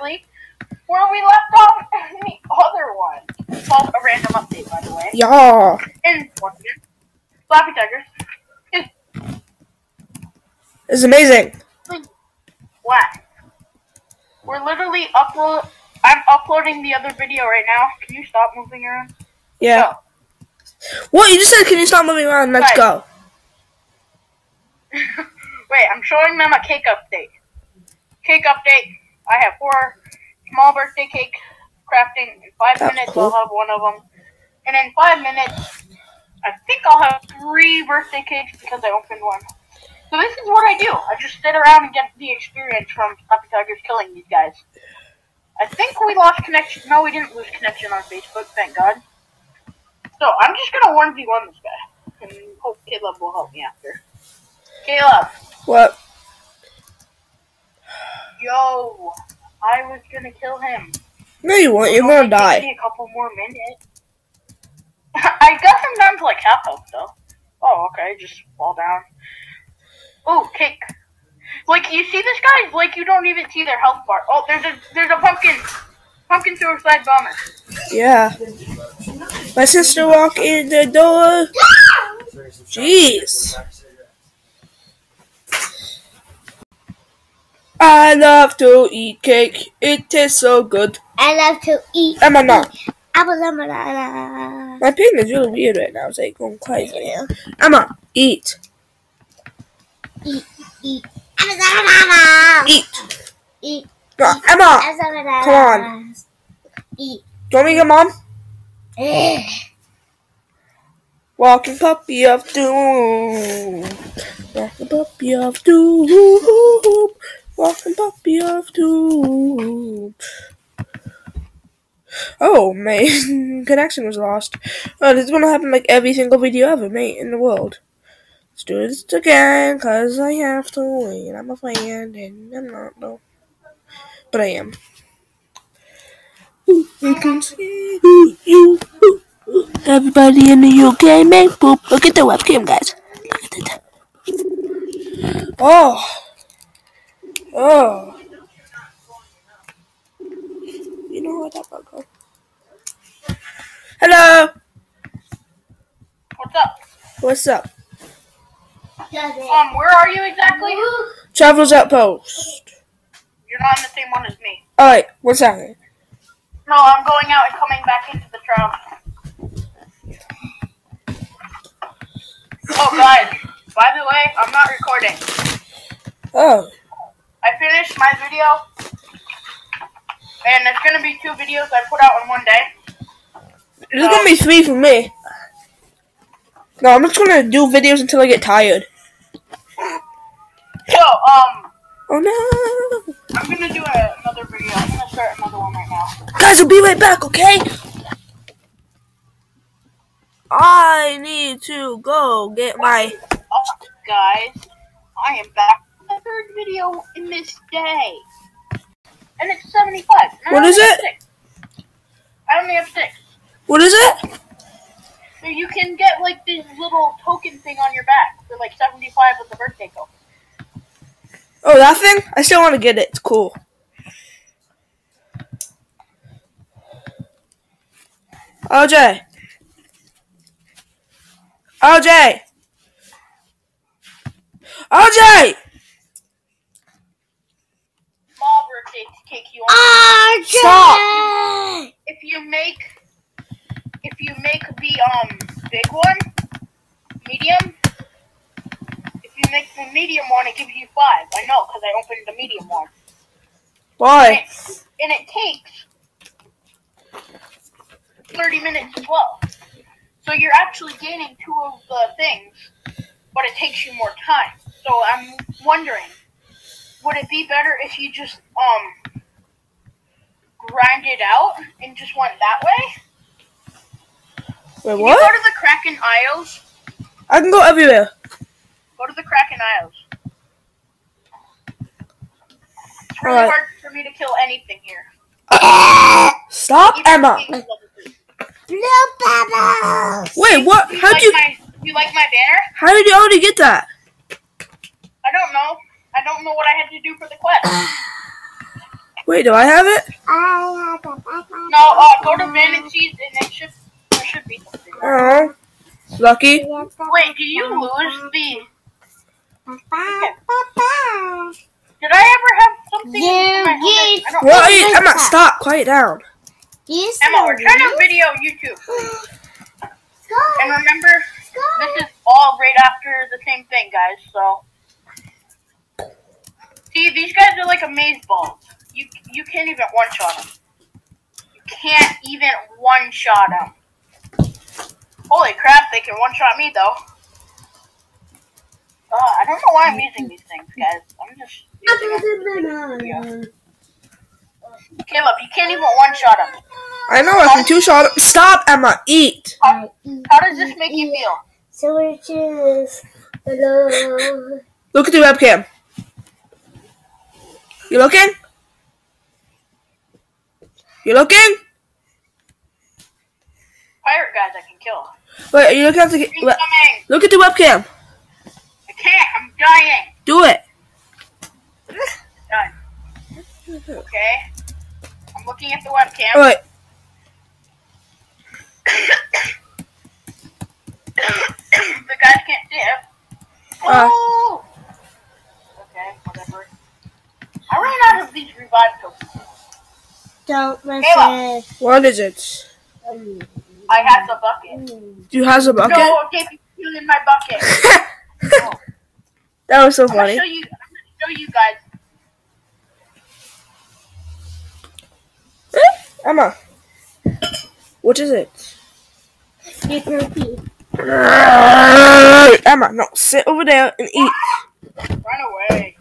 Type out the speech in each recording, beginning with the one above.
exactly where we left off in the other one. It's called a random update, by the way. Yeah. And once again, Flappy Tigers It's amazing. What? We're literally upload. I'm uploading the other video right now. Can you stop moving around? Yeah. What? You just said, can you stop moving around? Let's go. Wait, I'm showing them a cake update. Cake update. I have four small birthday cake crafting. In five That's minutes, cool. I'll have one of them. And in five minutes, I think I'll have three birthday cakes because I opened one. So this is what I do. I just sit around and get the experience from Happy Tigers killing these guys. I think we lost connection. No, we didn't lose connection on Facebook, thank God. So I'm just gonna 1v1 this guy. And hope Caleb will help me after. Caleb, What? Yo, I was gonna kill him. No, you won't. You're gonna die. me a couple more minutes. I got him down to like half health though. Oh, okay, just fall down. Oh, cake. Like you see this guy, like you don't even see their health bar. Oh, there's a there's a pumpkin, pumpkin suicide bomber. Yeah. My sister walked in the door. Jeez. I love to eat cake. It tastes so good. I love to eat. Emma, no. Apple lemonade. My ping is really weird right now. It's like going crazy. Emma, eat. Eat, eat. Eat. Eat. No, Emma. Come on. Eat. do you want me to get mom? Walking puppy of doom. Walking puppy of doom. Walking puppy of doom. Oh, mate. Connection was lost. Oh, this is gonna happen like every single video ever, mate, in the world. Let's do this again, cause I have to win. I'm a fan, and I'm not, though. But I am. You can see you Everybody in the UK poop. Look at the webcam, guys. Look at that. Oh. Oh. You know what that bug go? Hello. What's up? What's up? Um, where are you exactly? Travelers Outpost. You're not in the same one as me. Alright, what's happening? No, I'm going out and coming back into the trail. Oh, guys. By the way, I'm not recording. Oh. I finished my video, and it's gonna be two videos I put out in one day. There's gonna be three for me. No, I'm just gonna do videos until I get tired. So, um, Oh no. I'm gonna do a, another video. I'm gonna start another one right now. Guys, we'll be right back, okay? I need to go get my. Oh, guys, I am back the third video in this day, and it's 75. and What is it? six. I only have six. What is it? So you can get like this little token thing on your back for like 75 with the birthday token. Oh, that thing? I still want to get it. It's cool. OJ. OJ. OJ. Small cake you want. Ah! Stop. if you make if you make the um big one medium if you make the medium one it gives you five i know because i opened the medium one and Why? it, and it takes 30 minutes as well so you're actually gaining two of the things but it takes you more time so i'm wondering would it be better if you just um grind it out and just went that way Wait, Can you what? go to the Kraken Isles? I can go everywhere. Go to the Kraken Isles. It's really Alright. hard for me to kill anything here. Stop, Even Emma. things. Blue bubbles. Wait, what? Do you How'd like you? my you like my banner? How did you already get that? I don't know. I don't know what I had to do for the quest. Wait, do I have it? I have a back No, uh, go to Vanities and it should there should be something. Oh, lucky. Wait, did you lose the? Did I ever have something? You in my helmet? did. I don't Well, know. Emma, stop. Quiet down. You Emma, we're trying to video YouTube. And remember, this is all right after the same thing, guys. So, see, these guys are like amaze balls. You you can't even one shot them. You can't even one shot them. Holy crap! They can one shot me though. Uh, I don't know why I'm using these things, guys. I'm just using them. Caleb, you can't even one shot them. I know I can two shot it. Stop, Emma. Eat. How, how does this make you feel? So it is. Hello. Look at the webcam. You looking? You looking? Pirate guys, I can kill. Wait, are you looking at the? Incoming! Look at the webcam. I can't. I'm dying. Do it. Done. Okay. I'm looking at the webcam. All right. the guys can't see it. Uh. Oh! okay, whatever. I ran out of these revive tokens. Don't Kayla. listen. What is it? Um, I have the bucket. You have a bucket? No, okay, you in my bucket. No. that was so I'm gonna funny. show you. I'm gonna show you guys. Emma. What is it? you can see. Emma, no, sit over there and eat. Run away.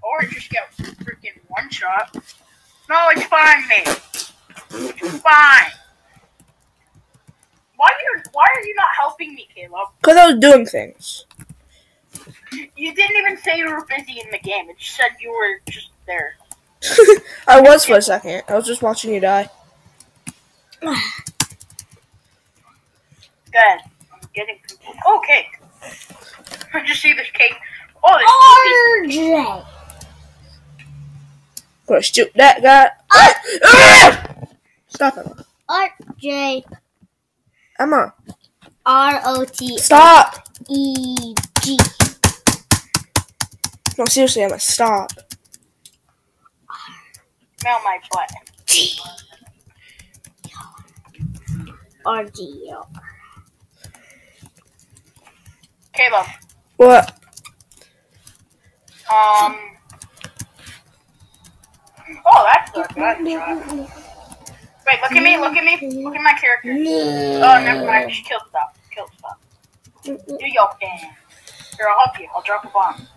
Or just get freaking one shot. No, it's fine, mate. It's fine. Why are you Why are you not helping me, Caleb? Cause I was doing things. You didn't even say you were busy in the game. It just said you were just there. I was for a second. I was just watching you die. Good. I'm getting oh cake. I just see this cake. Oh, this cookie. RJ. Gonna shoot that guy. Ah! Stop, Emma. RJ. Emma, R O T stop. E G. No, seriously, Emma, stop. Smell my butt. R G O. Caleb. What? Um. Oh, that's good. That's good. Wait, look at me. Look at me. Look at my character. Oh, never mind. Just kill stuff. Kill stuff. Do your thing. Here, I'll help you. I'll drop a bomb.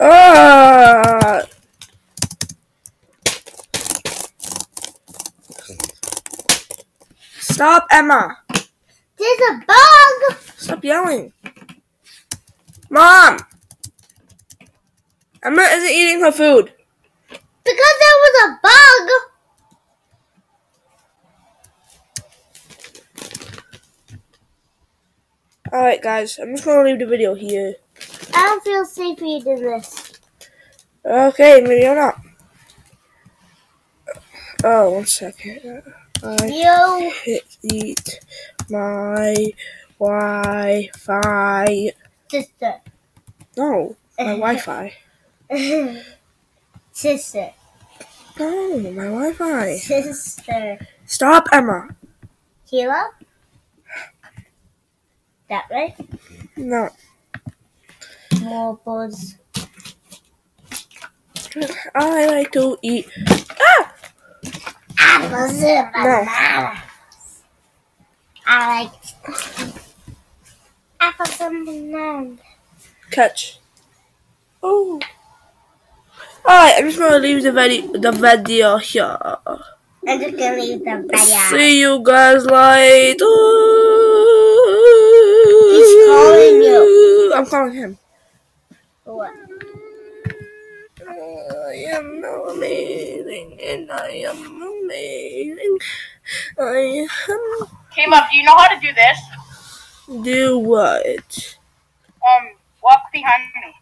Ah! Stop, Emma. There's a bug. Stop yelling. Mom! Emma isn't eating her food. Because there was a bug. Alright, guys, I'm just gonna leave the video here. I don't feel safe eating this. Okay, maybe I'm not. Oh, one second. I You. hit eat my Wi-Fi. Sister. No, my Wi-Fi. Sister. No, my Wi-Fi. Sister. Stop, Emma. Kilo? That right? No. More buds. I like to eat. Ah! Apples and No. bananas. I like apples and bananas. Catch. Oh. Alright, I'm just gonna leave the video the video here. I'm just gonna leave the video. See you guys later. He's calling you. I'm calling him. What? I am amazing and I am amazing. I am. up. do you know how to do this? Do what? Um, walk behind me.